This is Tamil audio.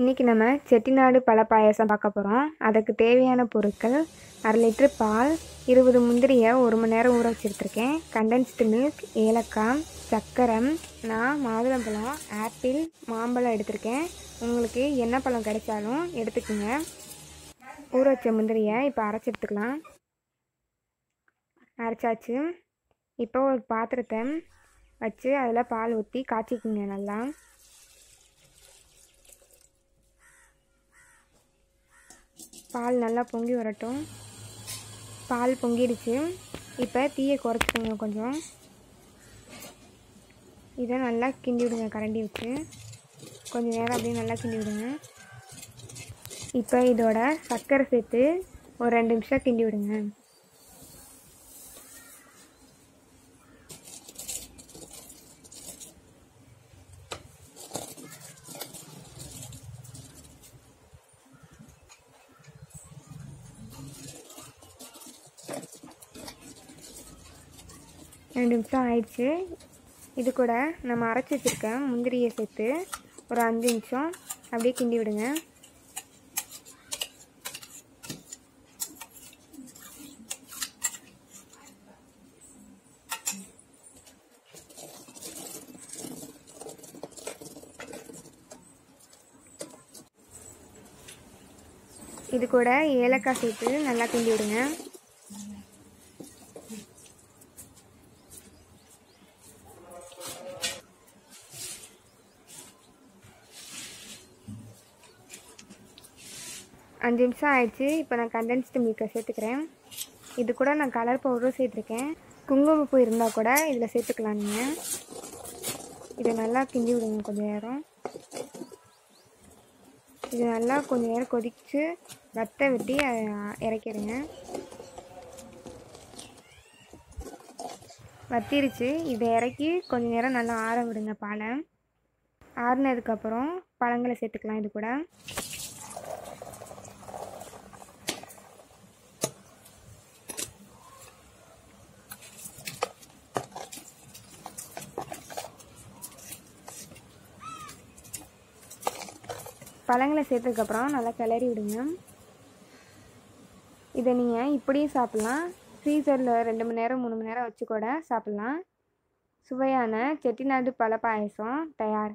இன்றைக்கி நம்ம செட்டிநாடு பழ பாயசம் பார்க்க போகிறோம் அதுக்கு தேவையான பொருட்கள் அரை லிட்ரு பால் இருபது முந்திரியை ஒரு மணி நேரம் ஊற வச்சுருத்துருக்கேன் கண்டென்ஸ்டு மில்க் ஏலக்காய் சக்கரை நான் மாதுளம்பழம் ஆப்பிள் மாம்பழம் எடுத்திருக்கேன். உங்களுக்கு என்ன பழம் கிடைச்சாலும் எடுத்துக்கோங்க. ஊற வச்ச முந்திரியை இப்போ அரைச்சி எடுத்துக்கலாம். அரைச்சாச்சு. இப்போ ஒரு பாத்திரத்தை வச்சு அதில் பால் ஊற்றி காய்ச்சிக்குங்க நல்லா. பால் நல்லா பொங்கி வரட்டும். பால் பொங்கிடுச்சு. இப்போ தீயை குறைச்சிக்கோங்க கொஞ்சம். இதை நல்லா கிண்டி விடுங்க கரண்டி வச்சு. கொஞ்சம் நேரம் அப்படியே நல்லா கிண்டி விடுங்க. இப்போ இதோட சர்க்கரை சேர்த்து ஒரு ரெண்டு நிமிஷம் கிண்டி விடுங்க. ரெண்டு நிமிஷம் ஆயிடுச்சு. இது கூட நம்ம அரைச்சி வச்சுருக்க முந்திரியை சேர்த்து ஒரு அஞ்சு நிமிஷம் அப்படியே கிண்டி விடுங்க. இது கூட ஏலக்காய் சேர்த்து நல்லா கிண்டி விடுங்க. அஞ்சு நிமிஷம் ஆயிடுச்சு. இப்போ நான் கண்டென்ஸ்டு மில்கை சேர்த்துக்கிறேன். இது கூட நான் கலர் பவுடரும் சேர்த்துருக்கேன். குங்குமப்பூ இருந்தால் கூட இதில் சேர்த்துக்கலாம் நீங்கள் இதை நல்லா கிண்டி விடுங்க கொஞ்சம் நேரம். இது நல்லா கொஞ்சம் நேரம் கொதித்து வத்த வெட்டி இறக்கிடுங்க. வத்திருச்சு. இதை இறக்கி கொஞ்சம் நேரம் நல்லா ஆற விடுங்க பாலை. ஆறுனதுக்கப்புறம் பழங்களை சேர்த்துக்கலாம் இது கூட. பழங்களை சேர்த்ததுக்கப்புறம் நல்லா கிளறி விடுங்க. இதை நீங்கள் இப்படியும் சாப்பிட்லாம். ஃப்ரீசரில் ரெண்டு மணி நேரம் மூணு மணி நேரம் வச்சு கூட சாப்பிட்லாம். சுவையான செட்டிநாடு பழ பாயசம் தயார்.